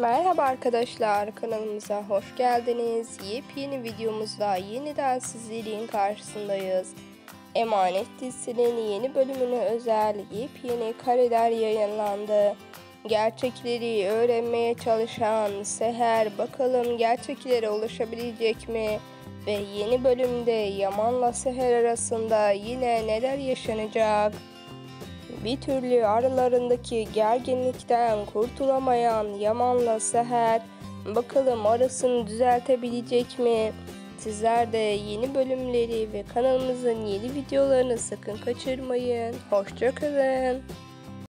Merhaba arkadaşlar kanalımıza hoş geldiniz. Yepyeni videomuzda yeniden sizlerin karşısındayız. Emanet dizisinin yeni bölümüne özel yepyeni kareler yayınlandı. Gerçekleri öğrenmeye çalışan Seher bakalım gerçeklere ulaşabilecek mi? Ve yeni bölümde Yaman'la Seher arasında yine neler yaşanacak? Bir türlü aralarındaki gerginlikten kurtulamayan Yaman'la Seher bakalım arasını düzeltebilecek mi? Sizler de yeni bölümleri ve kanalımızın yeni videolarını sakın kaçırmayın. Hoşçakalın.